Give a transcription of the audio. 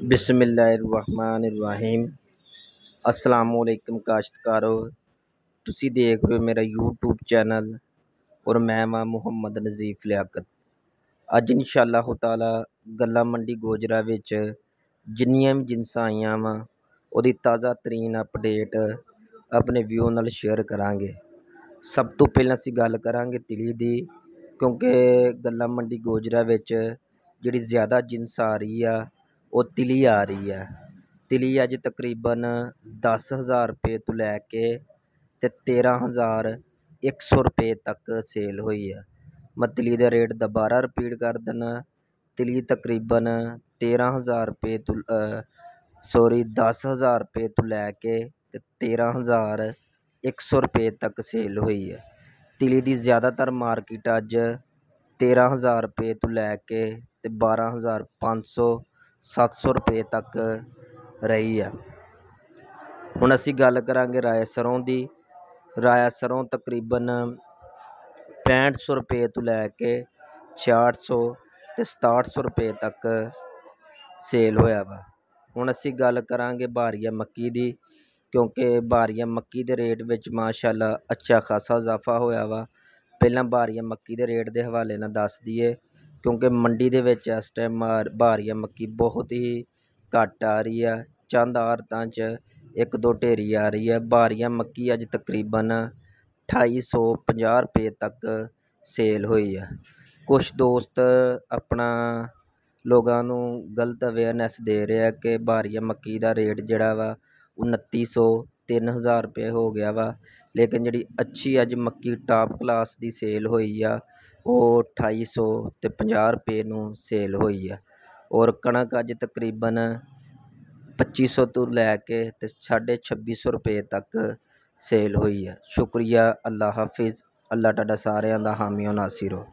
ਬਿਸਮਿਲ੍ਲਾਹਿਰਰਹਿਮਾਨਿਰਰਹੀਮ ਅਸਲਾਮੁ ਅਲੈਕਮ ਕਾਸ਼ਤਕਾਰੋ ਤੁਸੀਂ ਦੇਖ ਰਹੇ ਹੋ ਮੇਰਾ YouTube ਚੈਨਲ ਔਰ ਮੈਂ ਵਾਂ ਮੁਹੰਮਦ ਨਜ਼ੀਫ ਲਿਆਕਤ ਅੱਜ ਇਨਸ਼ਾਅੱਲਾ ਤਾਲਾ ਗੱਲਾ ਮੰਡੀ ਗੋਜਰਾ ਵਿੱਚ ਜਿੰਨੀਆਂ ਵੀ ਜਿੰਸਾਂ ਆਈਆਂ ਵਾ ਉਹਦੀ ਤਾਜ਼ਾ ਤਰੀਨ ਅਪਡੇਟ ਆਪਣੇ ਵਿਊ ਨਾਲ ਸ਼ੇਅਰ ਕਰਾਂਗੇ ਸਭ ਤੋਂ ਪਹਿਲਾਂ ਅਸੀਂ ਗੱਲ ਕਰਾਂਗੇ ਤਿਲੀ ਦੀ ਕਿਉਂਕਿ ਗੱਲਾ ਮੰਡੀ ਗੋਜਰਾ ਵਿੱਚ ਜਿਹੜੀ ਜ਼ਿਆਦਾ ਜਿੰਸ ਆ ਰਹੀ ਆ ਉਹ ਤਿਲੀ ਆ ਰਹੀ ਹੈ। ਤਿਲੀ ਅੱਜ ਤਕਰੀਬਨ ਦਸ ਹਜ਼ਾਰ ਰੁਪਏ ਤੋਂ ਲੈ ਕੇ ਅਤੇ ਤੇਰ੍ਹਾਂ ਹਜ਼ਾਰ ਇੱਕ ਸੌ ਰੁਪਏ ਤੱਕ ਸੇਲ ਹੋਈ ਹੈ। ਮੈਂ ਤਿਲੀ ਦਾ ਰੇਟ ਦੁਬਾਰਾ ਰਿਪੀਟ ਕਰ ਦਿੰਦਾ ਤਿਲੀ ਤਕਰੀਬਨ 13000 ਰੁਪਏ ਤੋਂ ਸੋਰੀ ਦਸ ਹਜ਼ਾਰ ਰੁਪਏ ਤੋਂ ਲੈ ਕੇ ਅਤੇ ਤੇਰ੍ਹਾਂ ਹਜ਼ਾਰ ਇੱਕ ਸੌ ਰੁਪਏ ਤੱਕ ਸੇਲ ਹੋਈ ਹੈ। ਤਿਲੀ ਦੀ ਜ਼ਿਆਦਾਤਰ ਮਾਰਕੀਟ ਅੱਜ 13000 ਰੁਪਏ ਤੋਂ ਲੈ ਕੇ ਅਤੇ ਬਾਰ੍ਹਾਂ ਹਜ਼ਾਰ ਪੰਜ ਸੌ ਸੱਤ ਸੌ ਰੁਪਏ ਤੱਕ ਰਹੀ ਆ। ਹੁਣ ਅਸੀਂ ਗੱਲ ਕਰਾਂਗੇ ਰਾਏ ਸਰੋਂ ਦੀ। ਰਾਇਆ ਸਰੋਂ ਤਕਰੀਬਨ ਪੈਂਹਠ ਸੌ ਰੁਪਏ ਤੋਂ ਲੈ ਕੇ ਛਿਆਹਠ ਸੌ ਅਤੇ ਸਤਾਹਠ ਸੌ ਰੁਪਏ ਤੱਕ ਸੇਲ ਹੋਇਆ ਵਾ। ਹੁਣ ਅਸੀਂ ਗੱਲ ਕਰਾਂਗੇ ਬਾਰੀਆ ਮੱਕੀ ਦੀ, ਕਿਉਂਕਿ ਬਾਰੀਆ ਮੱਕੀ ਦੇ ਰੇਟ ਵਿੱਚ ਮਾਸ਼ਾਅੱਲਾ ਅੱਛਾ ਖਾਸਾ ਇਜ਼ਾਫਾ ਹੋਇਆ ਵਾ। ਪਹਿਲਾਂ ਬਾਰੀਆ ਮੱਕੀ ਦੇ ਰੇਟ ਦੇ ਹਵਾਲੇ ਨਾਲ ਦੱਸ ਦਈਏ ਕਿਉਂਕਿ ਮੰਡੀ ਦੇ ਵਿੱਚ ਇਸ ਟਾਈਮ ਭਾਰੀਆ ਮੱਕੀ ਬਹੁਤ ਹੀ ਘੱਟ ਆ ਰਹੀ ਆ। ਚੰਦ ਆੜਤਾਂ 'ਚ ਇੱਕ ਦੋ ਢੇਰੀ ਆ ਰਹੀ ਹੈ ਭਾਰੀਆ ਮੱਕੀ ਅੱਜ ਤਕਰੀਬਨ 2850 ਰੁਪਏ ਤੱਕ ਸੇਲ ਹੋਈ ਆ। ਕੁਛ ਦੋਸਤ ਆਪਣਾ ਲੋਕਾਂ ਨੂੰ ਗਲਤ ਅਵੇਅਰਨੈਸ ਦੇ ਰਿਹਾ ਕਿ ਭਾਰੀਆ ਮੱਕੀ ਦਾ ਰੇਟ ਜਿਹੜਾ ਵਾ ਉਨੱਤੀ ਸੌ ਤਿੰਨ ਹਜ਼ਾਰ ਰੁਪਏ ਹੋ ਗਿਆ ਵਾ। ਲੇਕਿਨ ਜਿਹੜੀ ਅੱਛੀ ਅੱਜ ਮੱਕੀ ਟਾਪ ਕਲਾਸ ਦੀ ਸੇਲ ਹੋਈ ਆ ਉਹ ਅਠਾਈ ਸੌ ਅਤੇ ਪੰਜਾਹ ਰੁਪਏ ਨੂੰ ਸੇਲ ਹੋਈ ਆ। ਔਰ ਕਣਕ ਅੱਜ ਤਕਰੀਬਨ ਪੱਚੀ ਸੌ ਤੋਂ ਲੈ ਕੇ ਅਤੇ ਸਾਢੇ ਛੱਬੀ ਸੌ ਰੁਪਏ ਤੱਕ ਸੇਲ ਹੋਈ ਆ। ਸ਼ੁਕਰੀਆ ਅੱਲਾ ਹਾਫਿਜ਼। ਅੱਲਾ ਤੁਹਾਡਾ ਸਾਰਿਆਂ ਦਾ ਹਾਮੀ ਨਾਸਿਰ ਹੋ